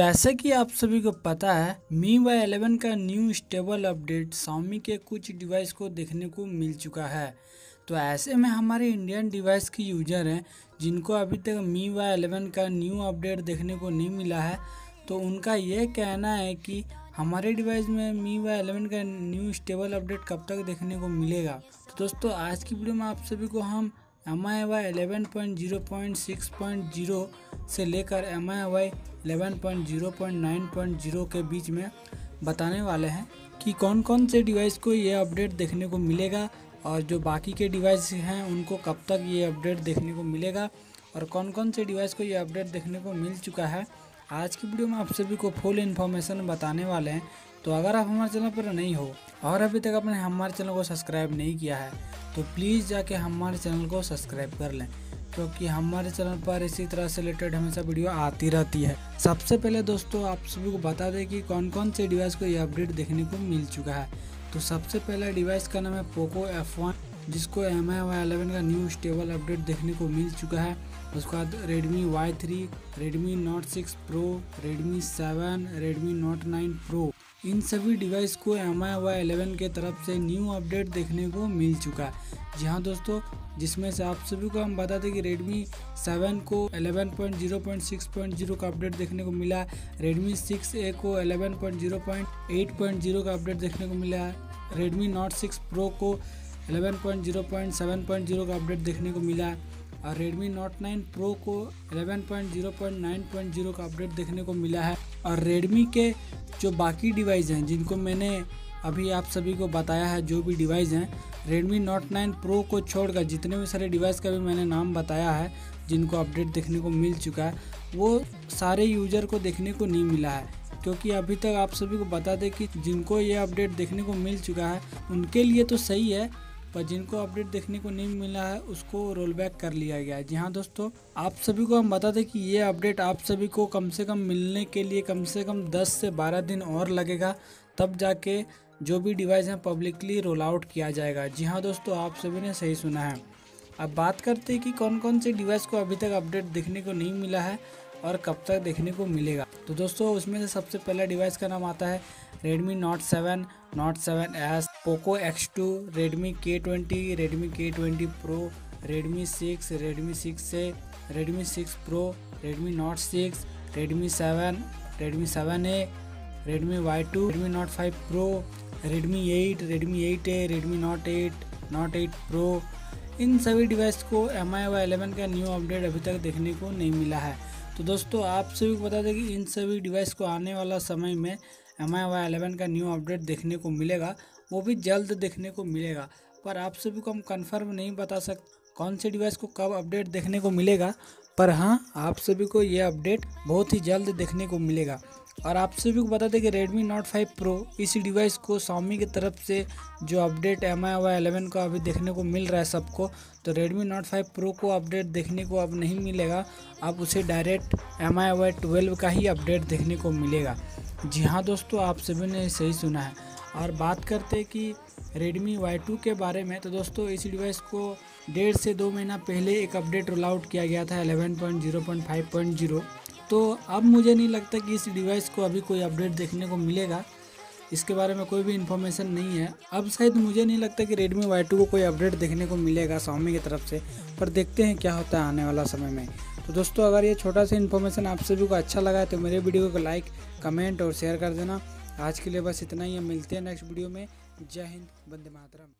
जैसे कि आप सभी को पता है मी वाई एलेवन का न्यू स्टेबल अपडेट सामी के कुछ डिवाइस को देखने को मिल चुका है। तो ऐसे में हमारे इंडियन डिवाइस की यूज़र हैं, जिनको अभी तक मी वाई एलेवन का न्यू अपडेट देखने को नहीं मिला है तो उनका ये कहना है कि हमारे डिवाइस में मी वाई एलेवन का न्यू स्टेबल अपडेट कब तक देखने को मिलेगा। तो दोस्तों, आज की वीडियो में आप सभी को हम MIUI eleven point zero point six point zero से लेकर एम आई वाई ज़ीरो के बीच में बताने वाले हैं कि कौन कौन से डिवाइस को ये अपडेट देखने को मिलेगा और जो बाकी के डिवाइस हैं, उनको कब तक ये अपडेट देखने को मिलेगा और कौन कौन से डिवाइस को ये अपडेट देखने को मिल चुका है। आज की वीडियो में आप सभी को फुल इन्फॉर्मेशन बताने वाले हैं तो अगर आप हमारे चैनल पर नहीं हो और अभी तक आपने हमारे चैनल को सब्सक्राइब नहीं किया है तो प्लीज़ जाके हमारे चैनल को सब्सक्राइब कर लें, क्योंकि तो हमारे चैनल पर इसी तरह से रिलेटेड हमेशा वीडियो आती रहती है। सबसे पहले दोस्तों, आप सभी को बता दें कि कौन कौन से डिवाइस को ये अपडेट देखने को मिल चुका है। तो सबसे पहला डिवाइस का नाम है पोको एफ़ वन जिसको एम आई वाई एलेवन का न्यू स्टेबल अपडेट देखने को मिल चुका है। उसके बाद Redmi Y three Redmi Note six Pro Redmi seven Redmi Note nine Pro इन सभी डिवाइस को एम आई वाई एलेवन के तरफ़ से न्यू अपडेट देखने को मिल चुका है। जी हाँ दोस्तों, जिसमें से आप सभी को हम बता दें कि रेडमी सेवन को 11.0.6.0 का अपडेट देखने को मिला सिक्स ए को 11.0.8.0 का अपडेट देखने को मिला रेडमी नोट सिक्स प्रो को 11.0.7.0 का अपडेट देखने को मिला। और Redmi Note 9 Pro को 11.0.9.0 का अपडेट देखने को मिला है। और Redmi के जो बाकी डिवाइस हैं, जिनको मैंने अभी आप सभी को बताया है, जो भी डिवाइस हैं, Redmi Note 9 Pro को छोड़कर जितने भी सारे डिवाइस का भी मैंने नाम बताया है, जिनको अपडेट देखने को मिल चुका है, वो सारे यूज़र को देखने को नहीं मिला है। क्योंकि अभी तक आप सभी को बता दें कि जिनको ये अपडेट देखने को मिल चुका है, उनके लिए तो सही है पर जिनको अपडेट देखने को नहीं मिला है, उसको रोल बैक कर लिया गया है। जी हाँ दोस्तों, आप सभी को हम बता दें कि ये अपडेट आप सभी को कम से कम मिलने के लिए कम से कम 10 से 12 दिन और लगेगा, तब जाके जो भी डिवाइस हैं पब्लिकली रोल आउट किया जाएगा। जी हाँ दोस्तों, आप सभी ने सही सुना है। अब बात करते हैं कि कौन कौन से डिवाइस को अभी तक अपडेट देखने को नहीं मिला है और कब तक देखने को मिलेगा तो दोस्तों उसमें से सबसे पहला डिवाइस का नाम आता है Redmi Note 7, Note 7s, Poco X2, Redmi K20, Redmi K20 Pro, Redmi 6, Redmi 6a, Redmi 6 Pro, Redmi Note 6, Redmi 7, Redmi 7a, Redmi Y2, Redmi Note 5 Pro, Redmi 8, Redmi 8a, Redmi Note 8, Note 8 Pro इन सभी device को MIUI eleven का new update अभी तक देखने को नहीं मिला है तो दोस्तों, आप सभी को बता दें कि इन सभी डिवाइस को आने वाला समय में एम आई वाई एलेवन का न्यू अपडेट देखने को मिलेगा। वो भी जल्द देखने को मिलेगा। पर आप सभी को हम कंफर्म नहीं बता सकते कौन से डिवाइस को कब अपडेट देखने को मिलेगा। पर हाँ आप सभी को ये अपडेट बहुत ही जल्द देखने को मिलेगा। और आप सभी को बता दें कि Redmi Note 5 Pro इसी डिवाइस को Xiaomi की तरफ़ से जो update MIUI eleven का अभी देखने को मिल रहा है सबको तो Redmi Note 5 Pro को अपडेट देखने को अब नहीं मिलेगा। अब उसे direct MIUI twelve का ही अपडेट देखने को मिलेगा। जी हाँ दोस्तों, आप सभी ने सही सुना है। और बात करते हैं कि Redmi Y2 के बारे में तो दोस्तों, इस डिवाइस को डेढ़ से दो महीना पहले एक अपडेट रोल आउट किया गया था 11.0.5.0 तो अब मुझे नहीं लगता कि इस डिवाइस को अभी कोई अपडेट देखने को मिलेगा। इसके बारे में कोई भी इन्फॉर्मेशन नहीं है। अब शायद मुझे नहीं लगता कि Redmi Y2 को कोई अपडेट देखने को मिलेगा Xiaomi की तरफ़ से, पर देखते हैं क्या होता है आने वाला समय में। तो दोस्तों, अगर ये छोटा सा इन्फॉर्मेशन आप सभी को अच्छा लगा है तो मेरे वीडियो को लाइक कमेंट और शेयर कर देना। आज के लिए बस इतना ही हम मिलते हैं नेक्स्ट वीडियो में। जय हिंद, वंदे मातरम।